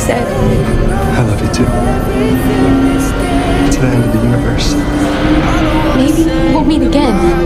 said. I love you too. To the end of the universe. Maybe we'll meet again.